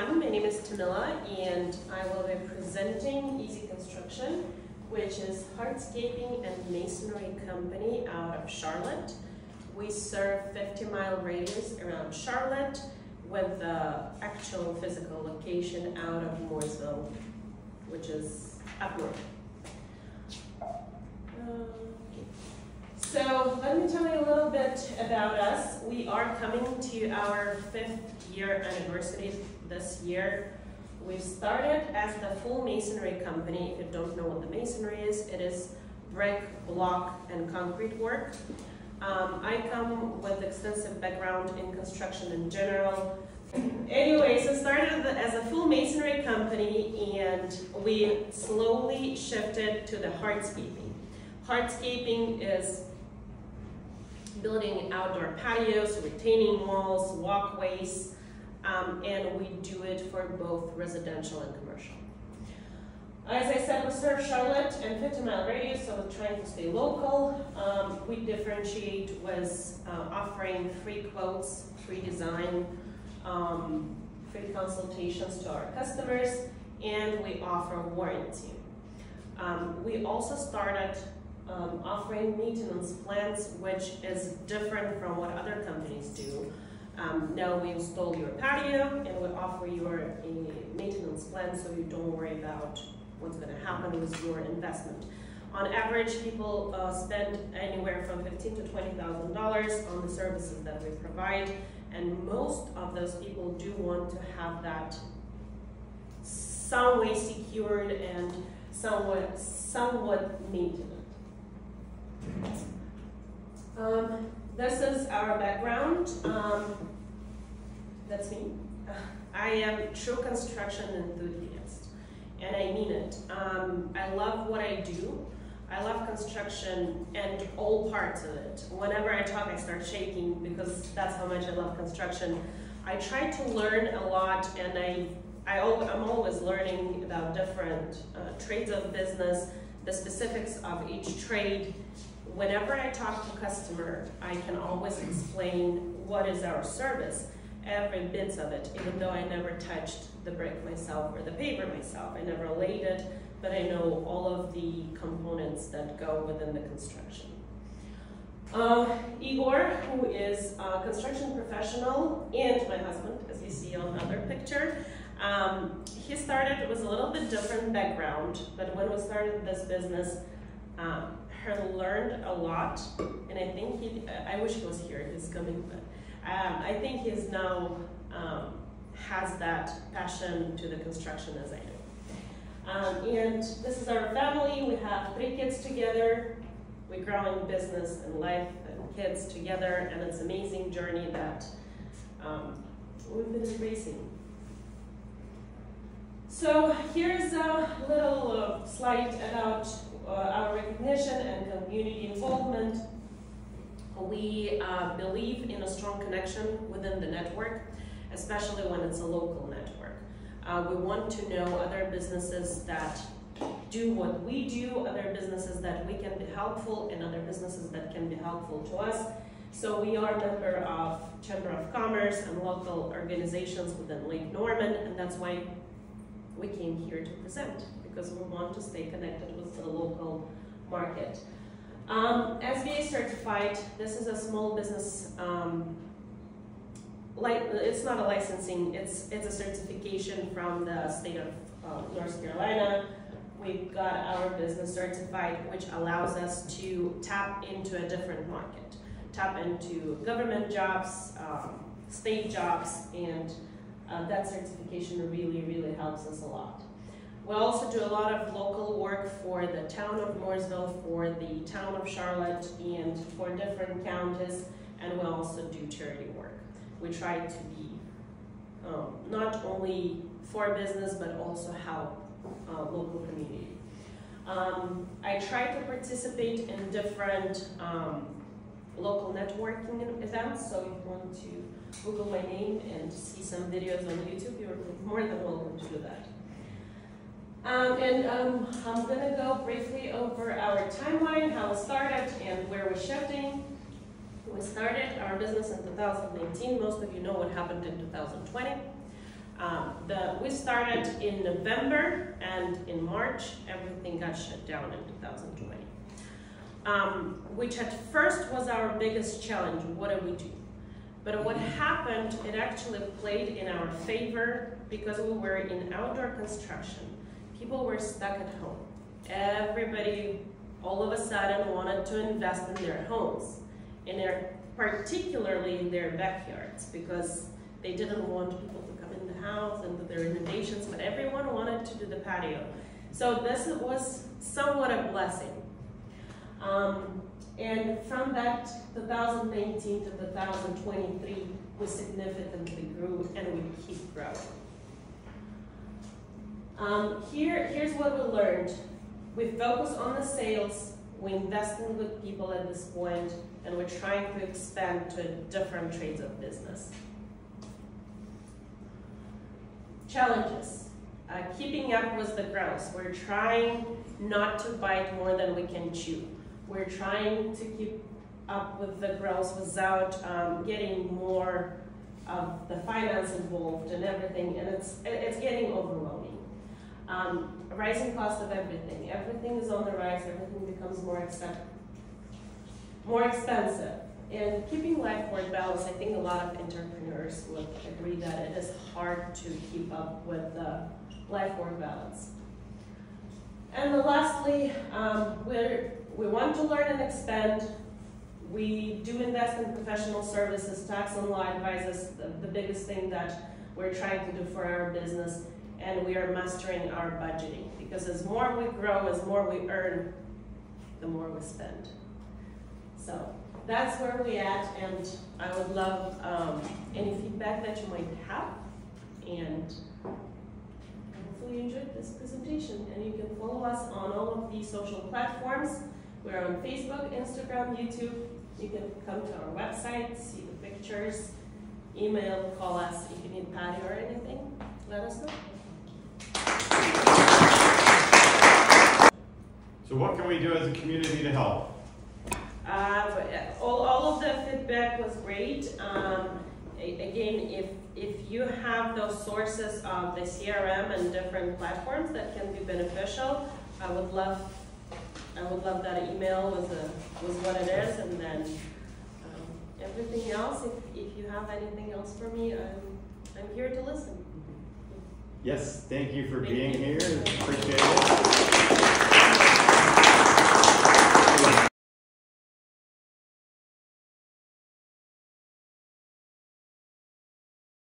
everyone. My name is Tamilla, and I will be presenting Easy Construction, which is hardscaping and masonry company out of Charlotte. We serve 50 mile radius around Charlotte with the actual physical location out of Mooresville, which is up north. Um, so let me tell you a little bit about us. We are coming to our fifth year anniversary this year. We started as the full masonry company. If you don't know what the masonry is, it is brick, block, and concrete work. Um, I come with extensive background in construction in general. Anyway, so started as a full masonry company and we slowly shifted to the hardscaping. Hardscaping is building outdoor patios, retaining walls, walkways, um, and we do it for both residential and commercial. As I said, we serve Charlotte and 50 mile radius, so we're trying to stay local. Um, we differentiate with uh, offering free quotes, free design, um, free consultations to our customers, and we offer warranty. Um, we also started um, offering maintenance plans, which is different from what other companies do. Um, now we install your patio and we offer you a maintenance plan so you don't worry about what's going to happen with your investment. On average, people uh, spend anywhere from fifteen to twenty thousand dollars on the services that we provide, and most of those people do want to have that some way secured and somewhat somewhat maintained. Um, this is our background. Um, that's me. I am true construction enthusiast, and I mean it. Um, I love what I do. I love construction and all parts of it. Whenever I talk, I start shaking because that's how much I love construction. I try to learn a lot, and I, I am always learning about different uh, trades of business, the specifics of each trade, whenever I talk to customer, I can always explain what is our service, every bit of it, even though I never touched the brick myself or the paver myself. I never laid it, but I know all of the components that go within the construction. Uh, Igor, who is a construction professional and my husband, as you see on the other picture, um, he started with a little bit different background, but when we started this business, um, has learned a lot, and I think he, I wish he was here, he's coming, but um, I think he's now um, has that passion to the construction as I do. Um, and this is our family, we have three kids together, we're growing business and life and kids together, and it's an amazing journey that um, we've been embracing. So here's a little uh, slide about our recognition and community involvement. We uh, believe in a strong connection within the network, especially when it's a local network. Uh, we want to know other businesses that do what we do, other businesses that we can be helpful, and other businesses that can be helpful to us. So we are a member of Chamber of Commerce and local organizations within Lake Norman, and that's why we came here to present because we want to stay connected with the local market. Um, SBA certified, this is a small business, um, like, it's not a licensing, it's, it's a certification from the state of uh, North Carolina. We've got our business certified, which allows us to tap into a different market, tap into government jobs, um, state jobs, and uh, that certification really, really helps us a lot. We also do a lot of local work for the town of Mooresville, for the town of Charlotte, and for different counties, and we also do charity work. We try to be um, not only for business, but also help uh, local community. Um, I try to participate in different um, local networking events, so if you want to Google my name and see some videos on YouTube, you're more than welcome to do that. Um, and um, I'm going to go briefly over our timeline, how it started, and where we're shifting. We started our business in 2019. Most of you know what happened in 2020. Um, the, we started in November and in March, everything got shut down in 2020. Um, which at first was our biggest challenge, what do we do? But what happened, it actually played in our favor because we were in outdoor construction. People were stuck at home. Everybody all of a sudden wanted to invest in their homes, in their, particularly in their backyards, because they didn't want people to come in the house and do their renovations, but everyone wanted to do the patio. So this was somewhat a blessing. Um, and from that 2019 to 2023, we significantly grew and we keep growing. Um, here, here's what we learned. We focus on the sales, we invest in good people at this point, and we're trying to expand to different trades of business. Challenges. Uh, keeping up with the growth. We're trying not to bite more than we can chew. We're trying to keep up with the growth without um, getting more of the finance involved and everything, and it's, it's getting overwhelming. Um, rising cost of everything. Everything is on the rise, everything becomes more, expensive. more expensive. And keeping life work balance, I think a lot of entrepreneurs would agree that it is hard to keep up with the life work balance. And lastly, um, we're, we want to learn and expand. We do invest in professional services, tax and law advisors, the, the biggest thing that we're trying to do for our business and we are mastering our budgeting because as more we grow, as more we earn, the more we spend. So that's where we at, and I would love um, any feedback that you might have, and hopefully you enjoyed this presentation. And you can follow us on all of the social platforms. We're on Facebook, Instagram, YouTube. You can come to our website, see the pictures, email, call us if you need patio or anything. Let us know. So what can we do as a community to help? Uh, all, all of the feedback was great. Um, again, if, if you have those sources of the CRM and different platforms that can be beneficial, I would love, I would love that email was a, with what it is, and then um, everything else. If, if you have anything else for me, I'm, I'm here to listen. Yes, thank you for Thank being you. here. Appreciate it.